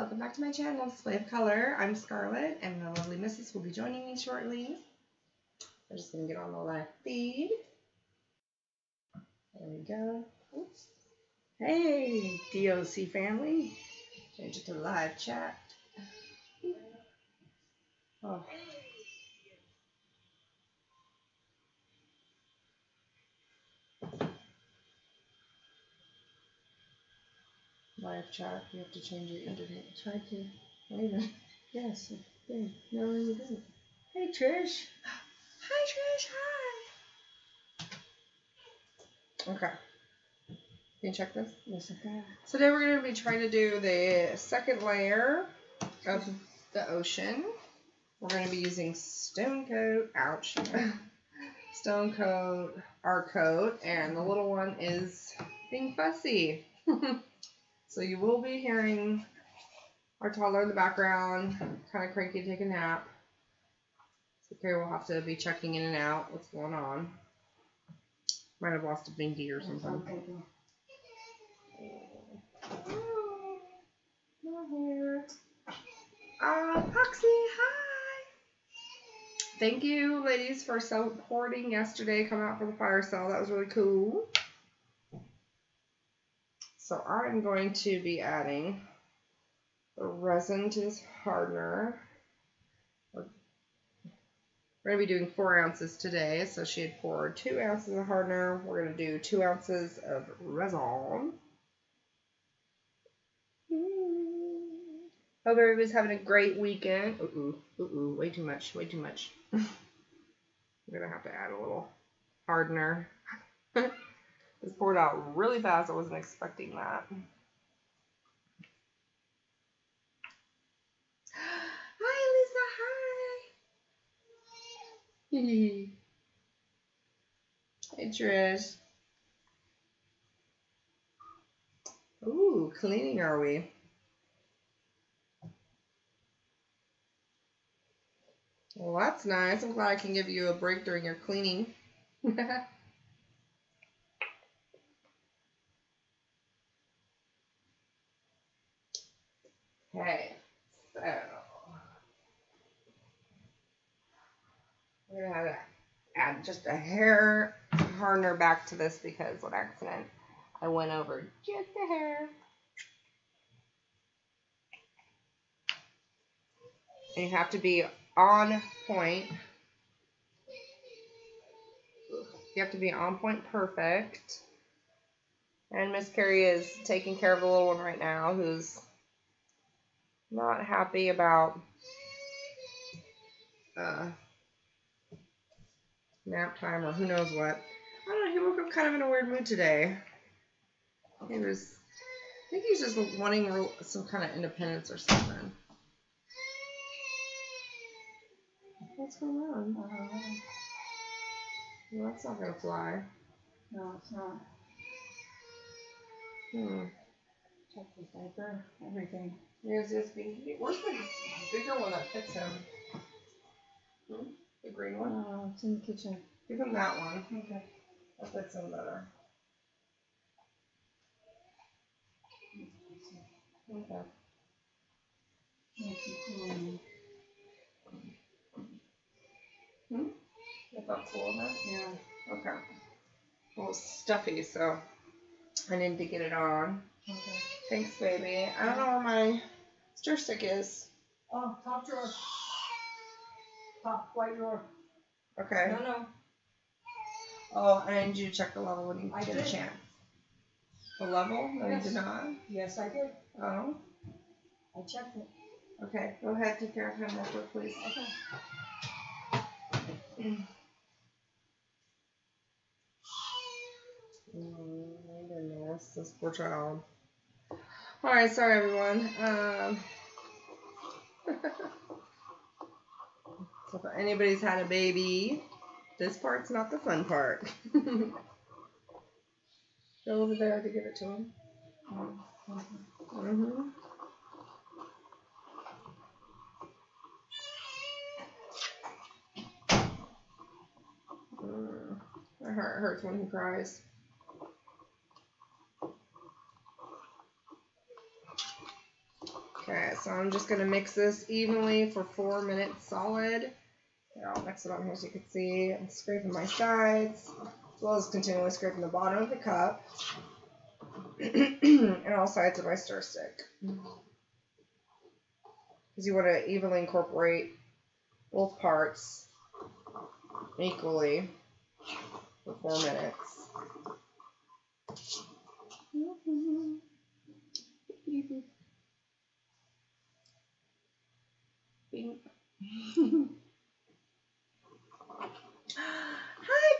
welcome back to my channel, Display of Color. I'm Scarlett, and the lovely Mrs. will be joining me shortly. I'm just going to get on the live feed. There we go. Oops. Hey, DOC family. Change it to live chat. Oh. Live chat, you have to change your internet. Try to. Wait a minute. Yes. No, you didn't. Hey Trish. Hi Trish, hi. Okay. Can you check this? Yes, I can. So today we're going to be trying to do the second layer of the ocean. We're going to be using Stone Coat, ouch, Stone Coat, Art Coat, and the little one is being fussy. so you will be hearing our toddler in the background, kind of cranky, take a nap. So Carrie will have to be checking in and out what's going on. Might have lost a binky or something. Oh, my hair. Uh, Poxy, hi. Thank you, ladies, for supporting yesterday. Come out for the fire sale. That was really cool. So I'm going to be adding the resin to this hardener. We're going to be doing four ounces today. So she had poured two ounces of hardener. We're going to do two ounces of resin. Hope everybody's having a great weekend. Ooh, ooh, ooh, way too much, way too much. I'm gonna have to add a little hardener. this poured out really fast. I wasn't expecting that. Hi, Lisa. Hi. hey, Trish. Ooh, cleaning are we? Well, that's nice. I'm glad I can give you a break during your cleaning. okay, so we're gonna have to add just a hair hardener back to this because on accident I went over just a hair. And you have to be on point. You have to be on point perfect. And Miss Carrie is taking care of the little one right now who's not happy about uh, nap time or who knows what. I don't know, he woke up kind of in a weird mood today. He was, I think he's just wanting some kind of independence or something. What's going on? Uh, Well, that's not gonna fly. no, it's not. Hmm. Check the diaper, everything. Here's this big. Where's the bigger one that fits him? Hmm? The green one? Oh, it's in the kitchen. Give him that one. Okay. That fits him better. Okay. Yes, it's in Hmm? I felt cool enough? Yeah. Okay. Well, it's stuffy, so I need to get it on. Okay. Thanks, baby. I don't know where my stir stick is. Oh, top drawer. Top white drawer. Okay. No, no. Oh, I need you to check the level when you I get did. a chance. The level? No, Yes. you did not. Yes, I did. Oh. I checked it. Okay. Go ahead. Take care of him real quick, please. Okay. My this poor child. Alright, sorry everyone. Um, so if anybody's had a baby, this part's not the fun part. Go over there to give it to him. Mm-hmm. Mm, my heart hurts when he cries. Okay, so I'm just going to mix this evenly for four minutes solid. Here, I'll mix it on here so you can see. I'm scraping my sides, as well as continually scraping the bottom of the cup and all sides of my stir stick. Because you want to evenly incorporate both parts equally for four minutes. Bing. Hi,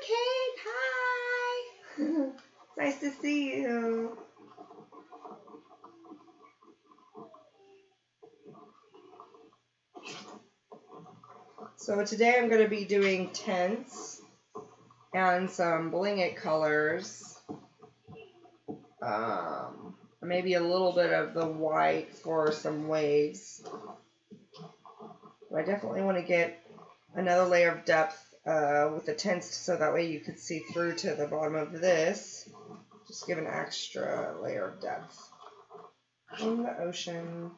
Kate. Hi. nice to see you. So today I'm going to be doing tints and some bling it colors. Um, maybe a little bit of the white for some waves. I definitely want to get another layer of depth uh, with the tints so that way you could see through to the bottom of this. Just give an extra layer of depth. In the ocean.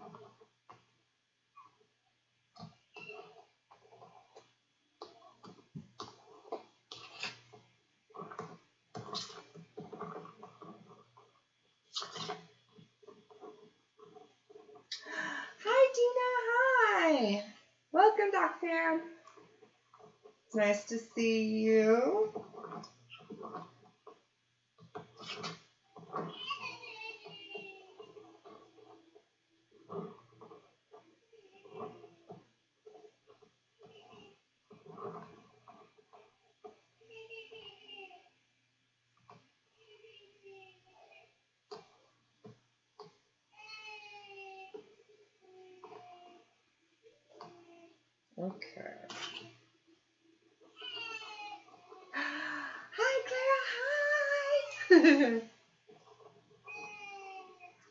Hi, Dina. Hi. Welcome, It's nice to see you. Okay. Hi, Clara. Hi.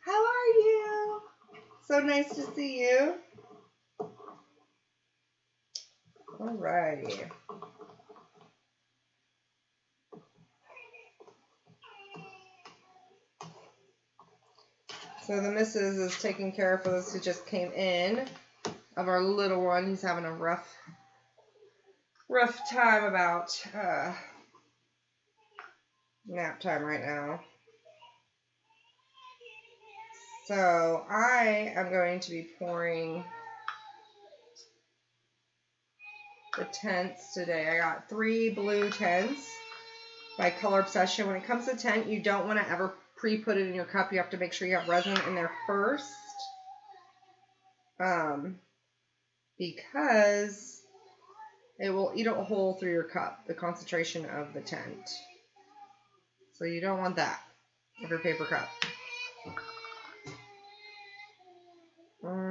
How are you? So nice to see you. Alrighty. So the missus is taking care of those who just came in of our little one. He's having a rough, rough time about uh, nap time right now. So I am going to be pouring the tints today. I got three blue tints by Color Obsession. When it comes to tint, you don't want to ever pre-put it in your cup. You have to make sure you have resin in there first. Um, because it will eat a hole through your cup, the concentration of the tint. So you don't want that with your paper cup.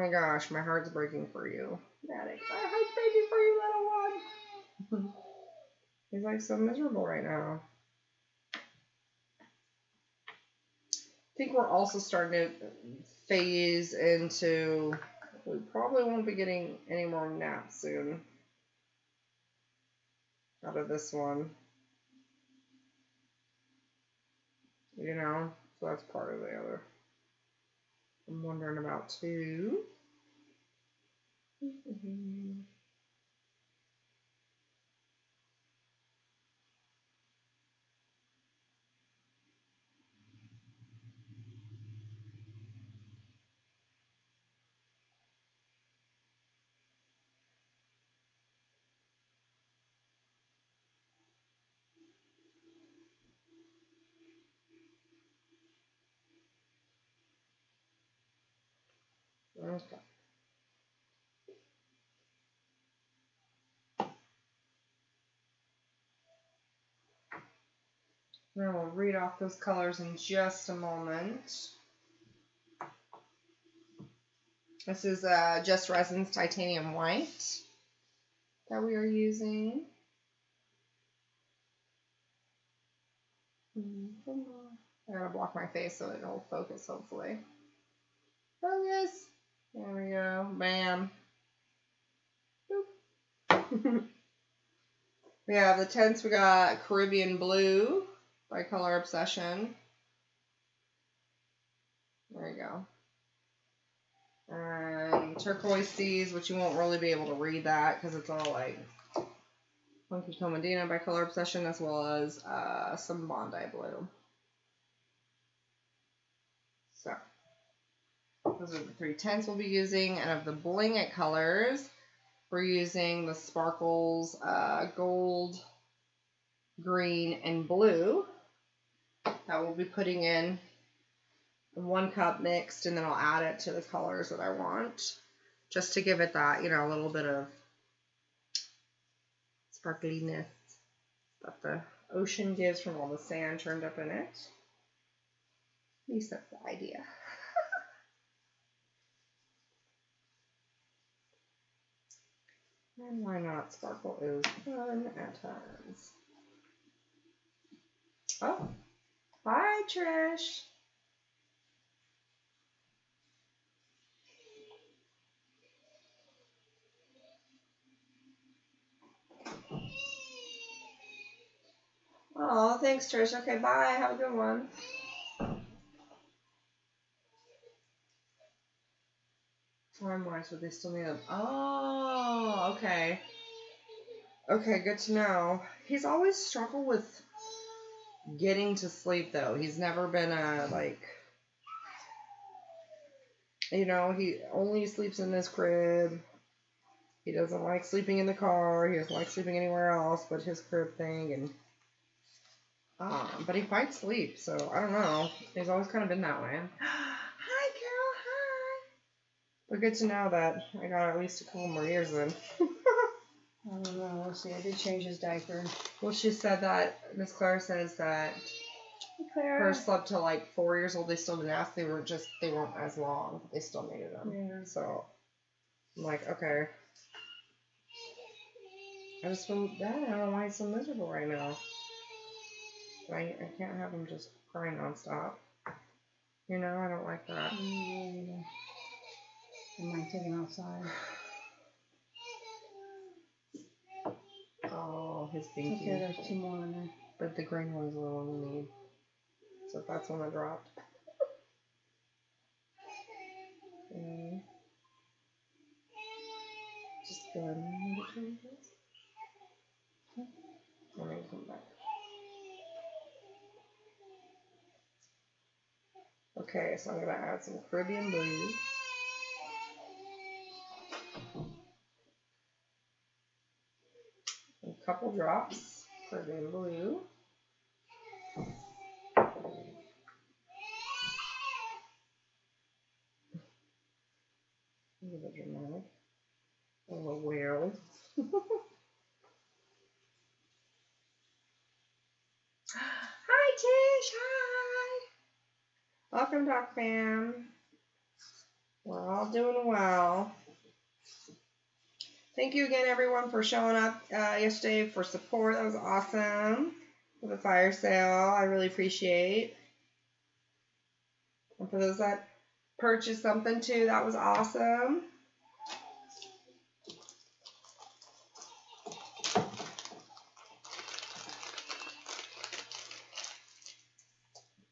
My gosh, my heart's breaking for you. Maddox, my heart's breaking for you, little one. He's like so miserable right now. I think we're also starting to phase into we probably won't be getting any more naps soon out of this one. You know, so that's part of the other. I'm wondering about Okay. Then we'll read off those colors in just a moment. This is uh, Just Resins Titanium White that we are using. I gotta block my face so it'll focus, hopefully. Focus! There we go. Bam. We have the tints. We got Caribbean Blue by Color Obsession. There you go. And turquoise seas, which you won't really be able to read that because it's all like Funky Comedina by Color Obsession, as well as uh, some Bondi Blue. So, those are the three tints we'll be using. And of the Bling It colors, we're using the Sparkles uh, Gold, Green, and Blue. That we'll be putting in one cup mixed, and then I'll add it to the colors that I want. Just to give it that, you know, a little bit of sparkliness that the ocean gives from all the sand turned up in it. At least that's the idea. and why not? Sparkle is fun at times. Oh, hi Trish. Oh, thanks, Trish. Okay, bye. Have a good one. Time more, so they still need them? Oh, okay. Okay, good to know. He's always struggled with getting to sleep, though. He's never been a, like, you know, he only sleeps in this crib. He doesn't like sleeping in the car. He doesn't like sleeping anywhere else but his crib thing. And um, but he fights sleep, so I don't know. He's always kind of been that way. hi, Carol. Hi. But good to know that I got at least a couple more years in. I don't know. We'll see. I did change his diaper. well, she said that Miss Claire says that Claire. hers slept till like four years old. They still didn't ask. They were just they weren't as long. They still needed them. Yeah. So I'm like, okay. I just feel bad. I don't know why he's so miserable right now. I, I can't have him just crying nonstop. You know, I don't like that. Mm, I might take him outside. His Okay, binky. there's two more in there. But the green one's the one we need. So that's one I dropped. Okay. Just go ahead and to this. Let me come back. Okay, so I'm gonna add some Caribbean blue. Couple drops Caribbean blue. A little dramatic. A little wailed. Hi, Tish. Hi. Welcome, DOC Fam. We're all doing well. Thank you again, everyone, for showing up uh, yesterday for support. That was awesome for the fire sale. I really appreciate. And for those that purchased something too, that was awesome.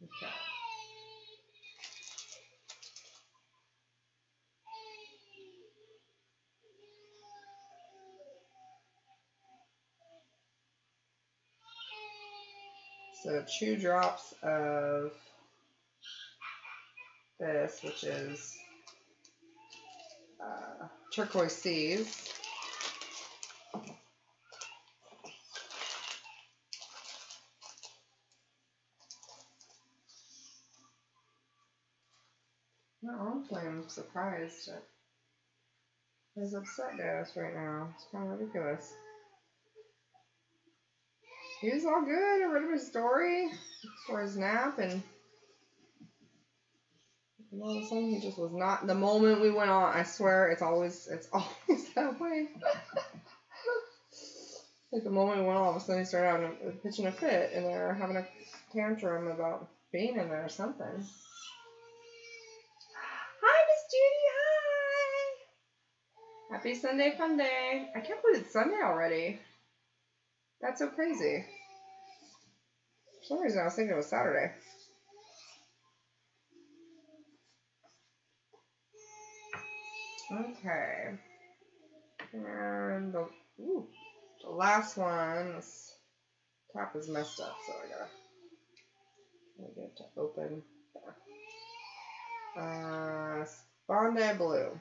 Okay. So two drops of this, which is uh, turquoise seas. Honestly, I'm surprised at his upsetness right now. It's kind of ridiculous. He was all good. I read him his story for his nap, and and all of a sudden he just was not. The moment we went on, I swear it's always it's always that way. like the moment we went on, all of a sudden he started having a, pitching a fit, and they're having a tantrum about being in there or something. Hi, Miss Judy. Hi. Happy Sunday fun day. I can't believe it's Sunday already. That's so crazy. For some reason, I was thinking it was Saturday. Okay. And the, ooh, the last one, this top is messed up, so I gotta, gotta get it to open. Uh, Bondi Blue.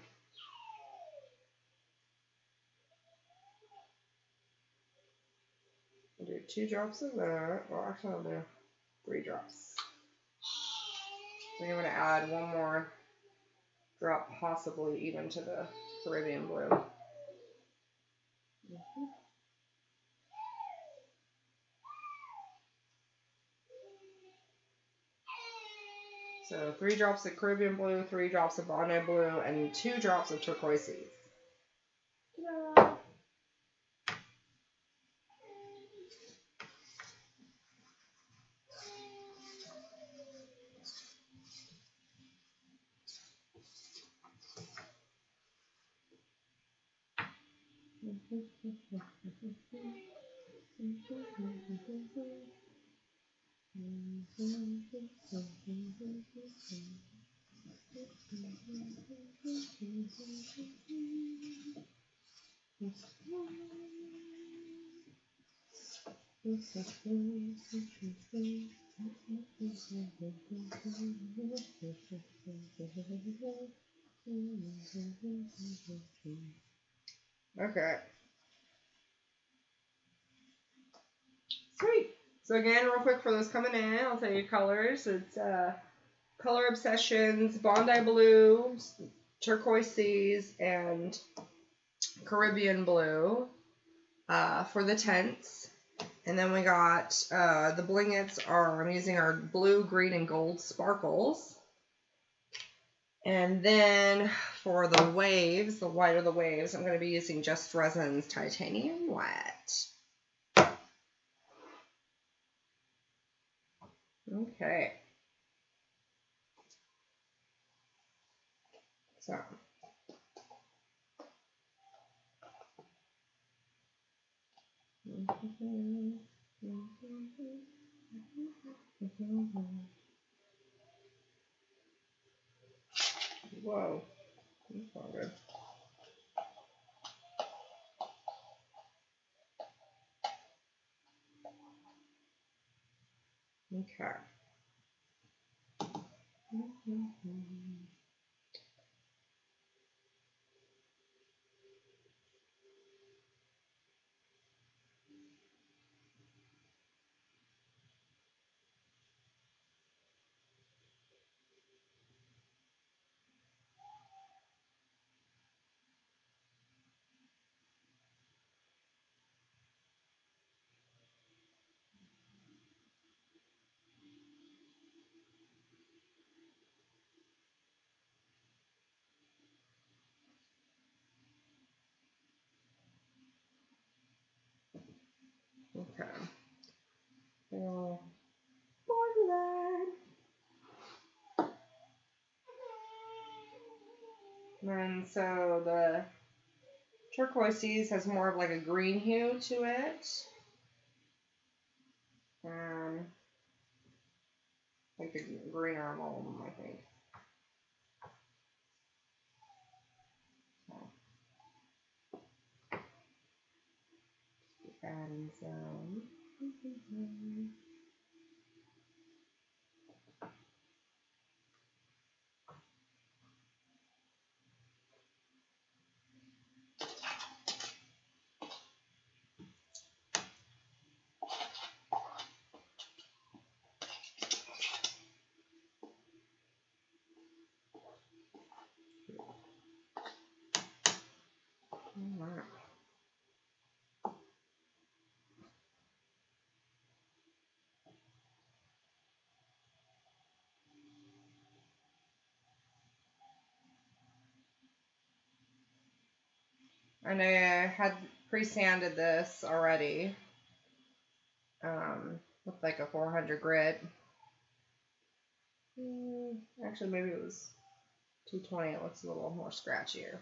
I'll do two drops of that. Well, actually, I'll do three drops. Then I'm going to add one more drop, possibly even to the Caribbean Blue. Mm -hmm. So three drops of Caribbean blue, three drops of Bondi blue, and two drops of turquoise Okay. So again, real quick for those coming in, I'll tell you colors. It's uh, Color Obsessions, Bondi Blue, Turquoise Seas, and Caribbean Blue uh, for the tints. And then we got uh, the blingets are, I'm using our blue, green, and gold sparkles. And then for the waves, the white of the waves, I'm going to be using Just Resin's Titanium White. Okay. So. Whoa. That's not good. Okay. Mm-hmm. Okay. Well, borderline. And so the turquoise has more of like a green hue to it. Um, like the green armor, I think. Adding some. All And I had pre-sanded this already um, with like a 400 grit. Mm, actually, maybe it was 220. It looks a little more scratchier.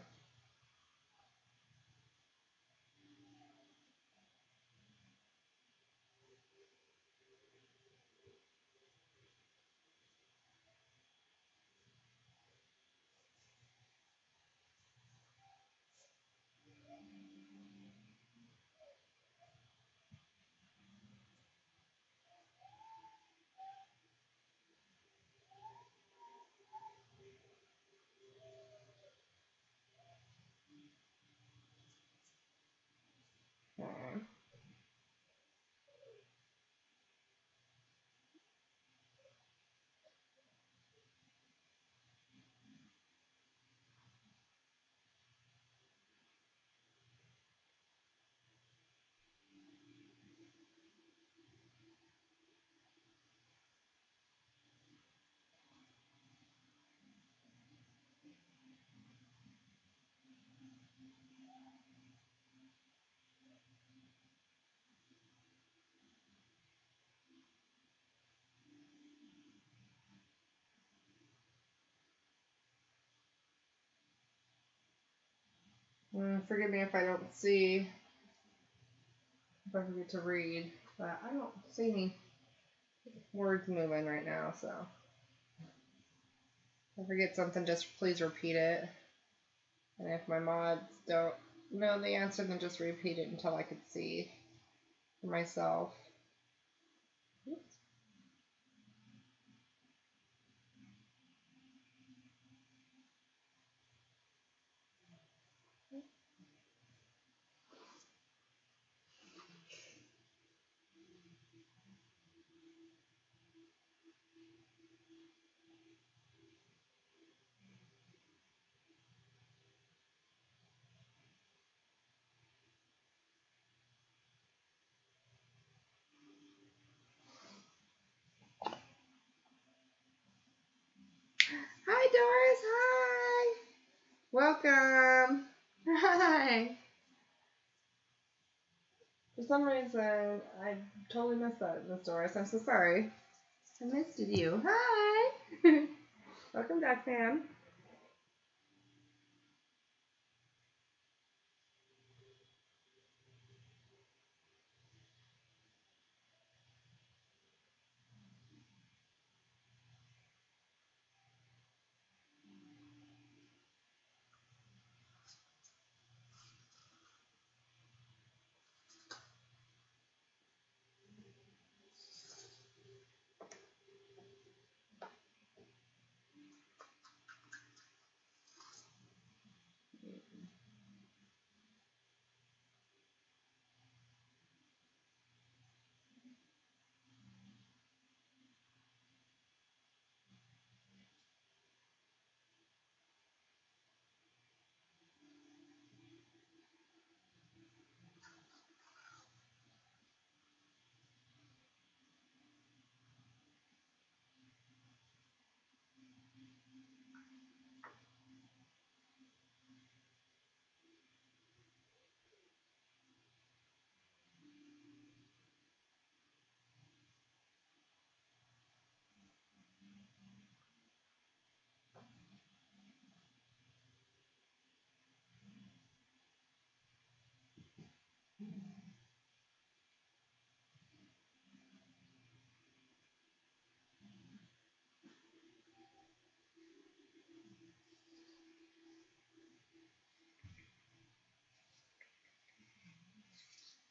Mm, forgive me if I don't see, if I forget to read, but I don't see any words moving right now, so. If I forget something, just please repeat it. And if my mods don't know the answer, then just repeat it until I could see for myself. Hi, Hi. Welcome. Hi. For some reason, I totally missed that, Miss Doris. I'm so sorry. I missed you. Hi. Welcome back, Pam.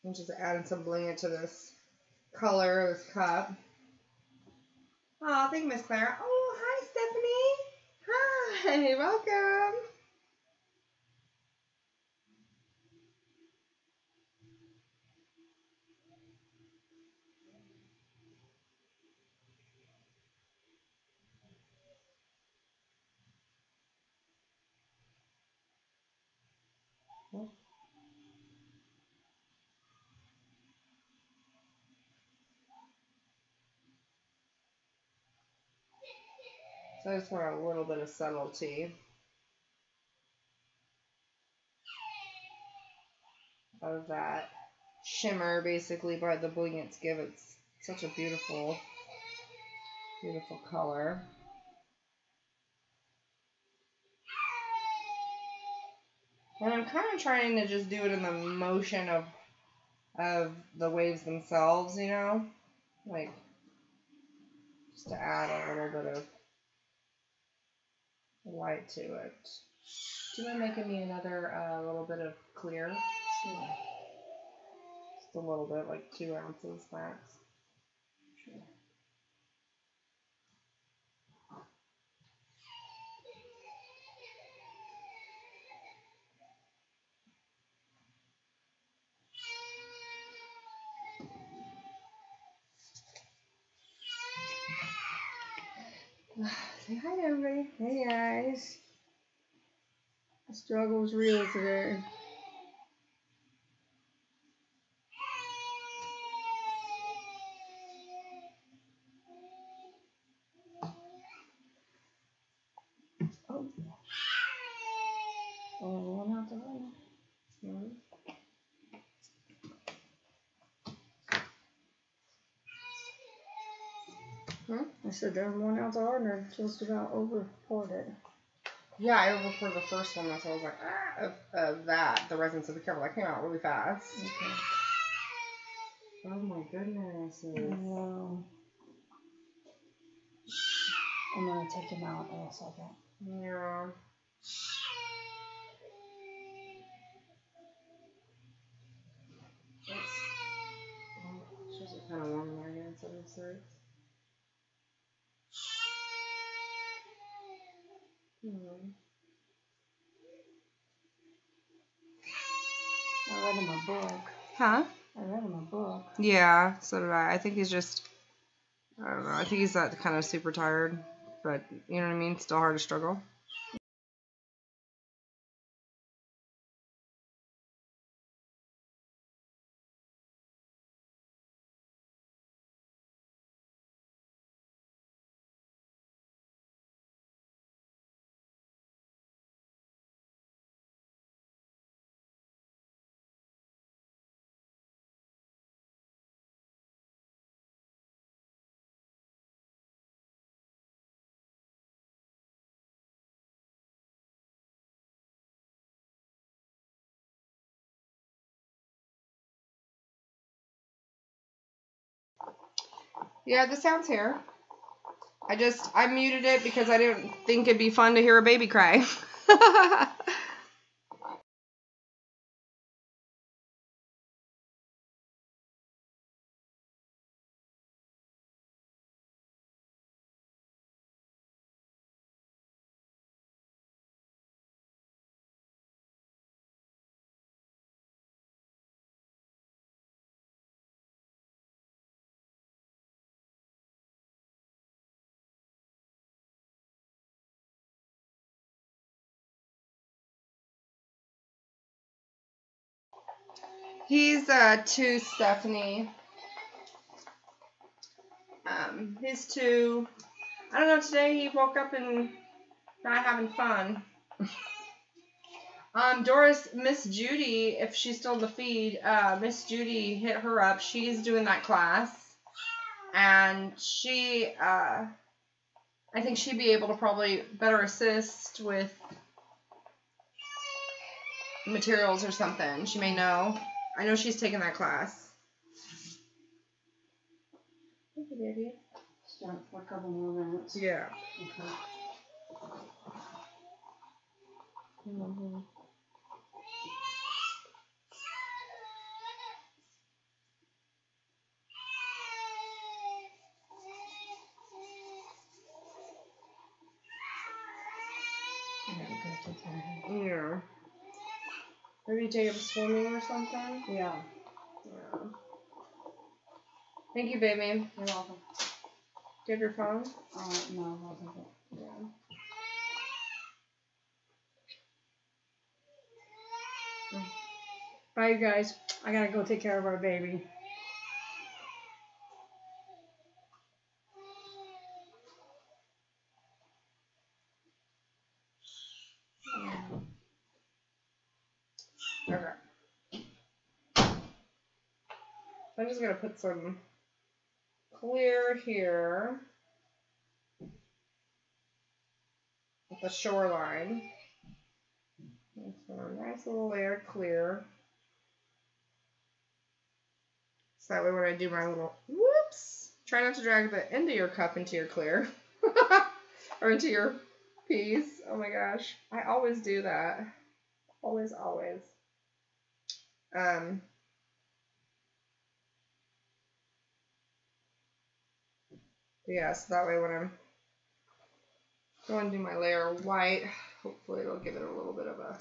I'm just adding some bling to this color, this cup. Oh, thank you, Miss Clara. Oh, hi, Stephanie. Hi, welcome. So I just want a little bit of subtlety. Of that shimmer, basically, by the brilliance give it such a beautiful, beautiful color. And I'm kind of trying to just do it in the motion of of the waves themselves, you know? Like, just to add a little bit of light to it. Do you mind making me another uh, little bit of clear? Just a little bit, like two ounces max. Sure. Say hi to everybody. Hey guys. The struggle's real today. Oh. Oh, not the one. No. I said there's one ounce of hard and just about over poured it. Yeah, I prefer the first one. That's why I was like, ah, of, of that, the Residence of the Careful. That came out really fast. Okay. Oh my goodness. Know. I'm gonna take him out in a second. Yeah. It's, well, it's just kind of warm in there again, 76. Hmm. I read him a book. Huh? I read him a book. Yeah, so did I. I think he's just, I don't know. I think he's that kind of super tired, but you know what I mean. Still hard to struggle. Yeah, the sound's here. I just I muted it because I didn't think it'd be fun to hear a baby cry. He's uh two Stephanie. Um, he's two. I don't know. Today he woke up and not having fun. um, Doris, Miss Judy, if she's still in the feed, uh, Miss Judy hit her up. She's doing that class, and she, uh, I think she'd be able to probably better assist with materials or something. She may know. I know she's taking that class. Thank you, baby. Start for a couple more minutes. Yeah. Okay. Mm-hmm. I gotta go take care of him. Yeah. Maybe take him swimming or something. Yeah. Yeah. Thank you, baby. You're welcome. Do you have your phone? Uh, no, I'll take it. Yeah. Bye, you guys. I gotta go take care of our baby. Okay. I'm just gonna put some clear here at the shoreline. That's a nice little layer clear. So that way when I do my little whoops, try not to drag the end of your cup into your clear. or into your piece. Oh my gosh. I always do that. Always, always. Um, yeah, so that way when I'm going to do my layer white, hopefully it'll give it a little bit of a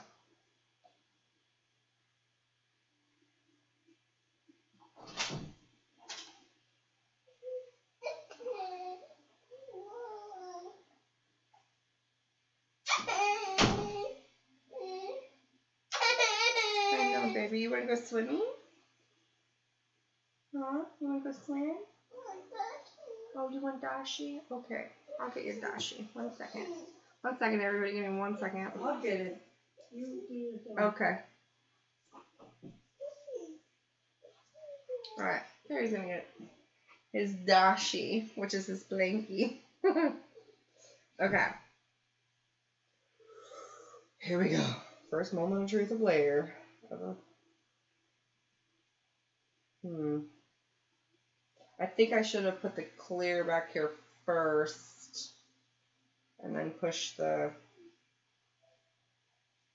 Baby. You want to go swimming? Huh? You want to go swim? Oh, you want dashi? Okay, I'll get your dashi. One second. One second, everybody. Give me one second. I'll get it. You do your thing. Okay. Alright, there he's gonna get his dashi, which is his blankie. okay. Here we go. First moment of truth of layer. Hmm. I think I should have put the clear back here first and then push the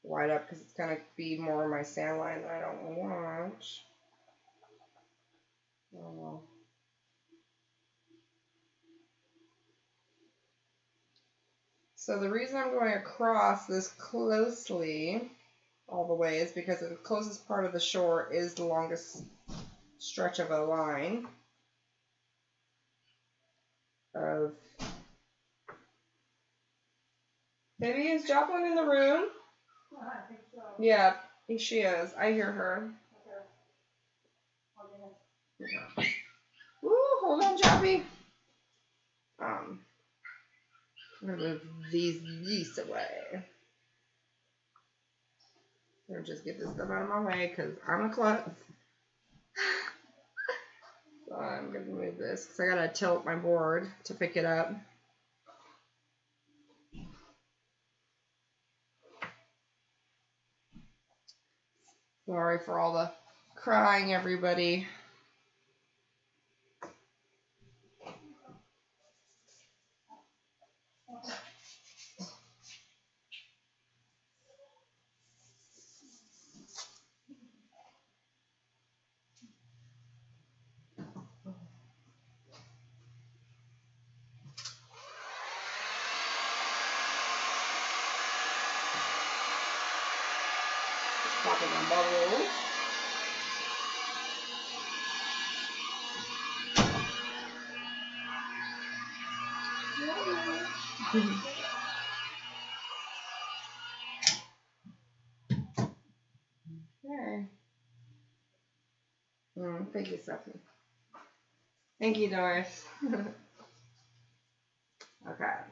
white up because it's going to be more of my sand line that I don't want. Oh. So the reason I'm going across this closely all the way is because the closest part of the shore is the longest stretch of a line of Maybe is Jocelyn in the room? I think so. Yeah, she is. I hear her. Okay. Woo, hold on, Joppy. Um, I'm gonna move these geese away. I'm gonna just get this stuff out of my way because I'm a klutz. I'm gonna move this because I gotta tilt my board to pick it up. Sorry for all the crying, everybody. Just popping my bubbles. Okay. Mm, thank you, Stephanie. Thank you, Doris. okay,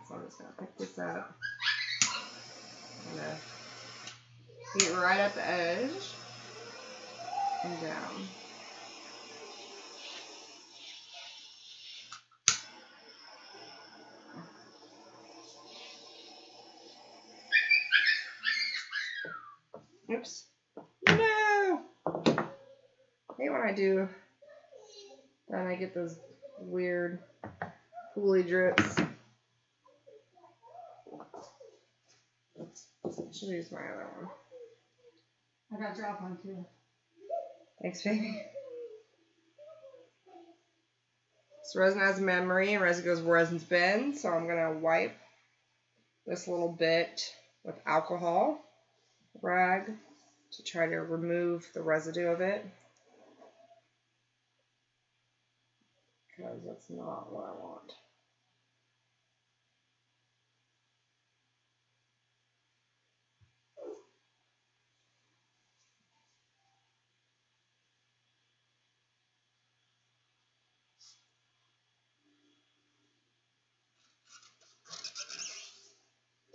so I'm just gonna pick this up. I'm gonna get right at the edge and down. Oops. No! I hate when I do and I get those weird pooly drips. Should use my other one. I got drop one too. Thanks, baby. So resin has a memory, and resin goes where resin's been. So I'm gonna wipe this little bit with alcohol rag to try to remove the residue of it. Because that's not what I want.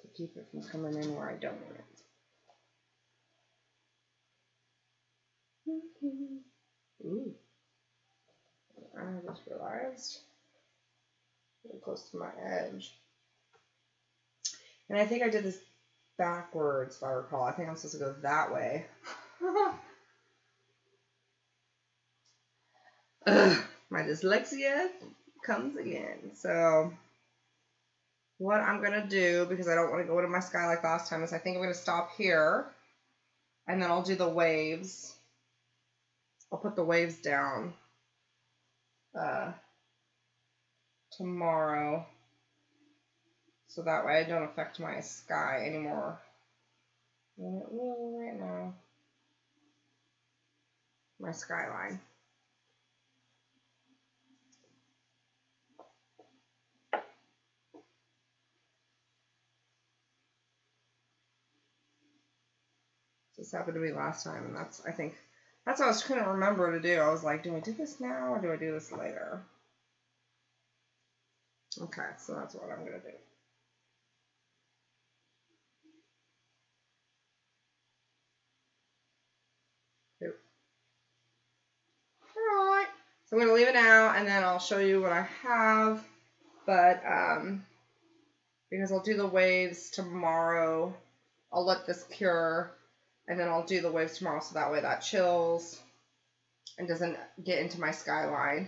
To keep it from coming in where I don't want it. Ooh. Realized. Really close to my edge. And I think I did this backwards, if I recall. I think I'm supposed to go that way. Ugh, my dyslexia comes again. So, what I'm going to do, because I don't want to go into my sky like last time, is I think I'm going to stop here. And then I'll do the waves. I'll put the waves down uh, tomorrow. So that way I don't affect my sky anymore than it will right now. My skyline. This happened to me last time, and that's, I think, that's what I was couldn't remember to do. I was like, do I do this now or do I do this later? Okay, so that's what I'm gonna do. Yep. Alright. So I'm gonna leave it now and then I'll show you what I have. But um because I'll do the waves tomorrow I'll let this cure and then I'll do the waves tomorrow so that way that chills and doesn't get into my skyline.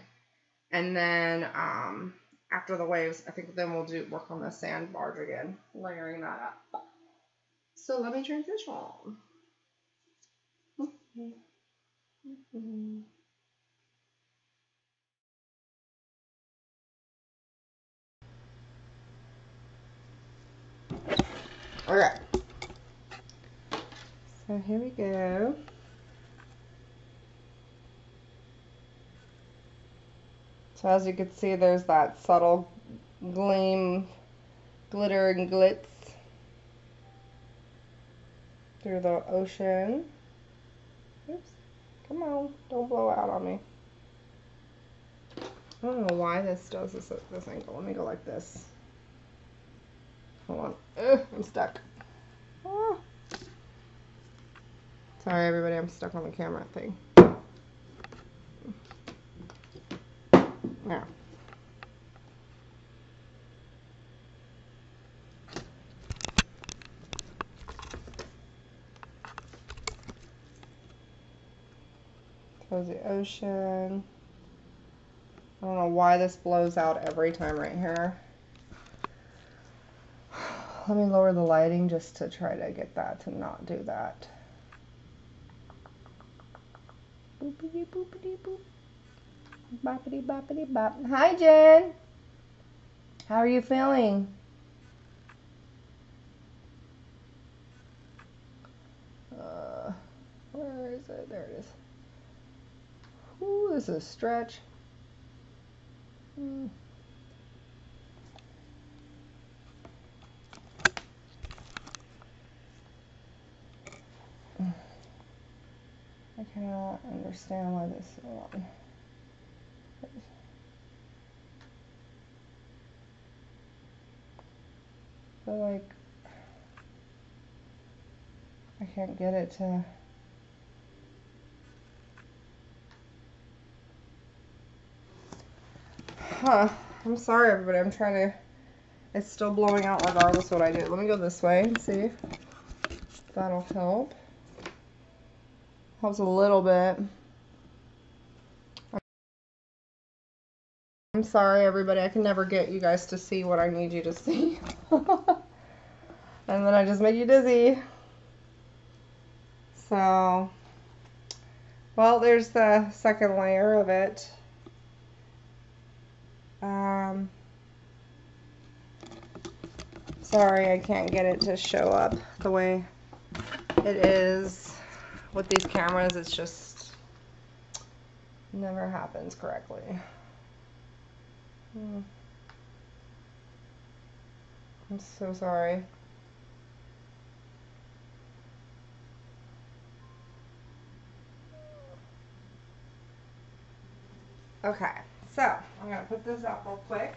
And then um, after the waves, I think then we'll do work on the sand barge again, layering that up. So let me transition. Okay. So here we go. So as you can see, there's that subtle gleam, glitter and glitz through the ocean. Oops. Come on, don't blow out on me. I don't know why this does this at this angle. Let me go like this. Hold on. Ugh, I'm stuck. Ah. Sorry, everybody. I'm stuck on the camera thing. Now. Close the ocean. I don't know why this blows out every time right here. Let me lower the lighting just to try to get that to not do that. Boopity boopity boop. Boppity boppity bop. Hi, Jen. How are you feeling? Uh, where is it? There it is. Ooh, this is a stretch. Hmm. Cannot understand why this is on. But like, I can't get it to. Huh. I'm sorry, everybody. I'm trying to. It's still blowing out regardless what I do. Let me go this way and see if that'll help. Helps a little bit. I'm sorry, everybody. I can never get you guys to see what I need you to see. and then I just make you dizzy. So, well, there's the second layer of it. Um, sorry, I can't get it to show up the way it is with these cameras. It's just never happens correctly. Hmm. I'm so sorry. Okay, so I'm to put this up real quick.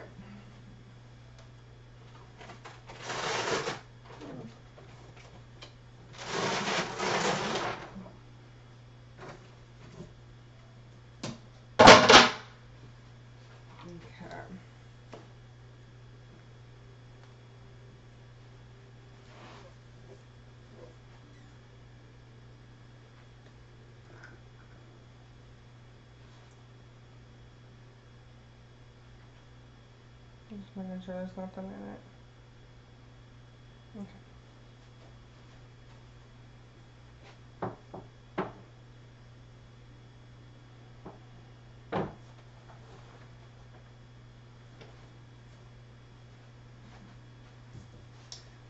Okay. Just making sure there's nothing in it. Okay.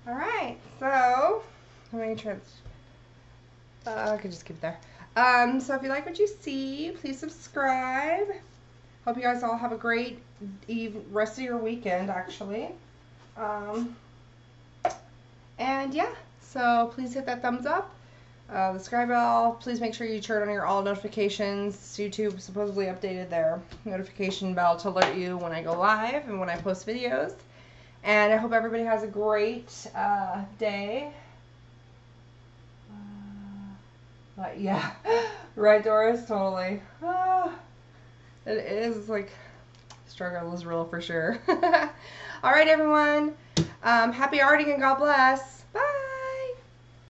All right, so me trans. Uh, I could just keep it there. Um, so if you like what you see, please subscribe. Hope you guys all have a great eve rest of your weekend, actually. Um, and yeah, so please hit that thumbs up. Uh, the subscribe bell. Please make sure you turn on your all notifications. YouTube supposedly updated their notification bell to alert you when I go live and when I post videos. And I hope everybody has a great uh, day. Uh, but yeah, right, Doris? Totally. Ah, it is like struggle is real for sure. All right, everyone. Um, happy arting and God bless.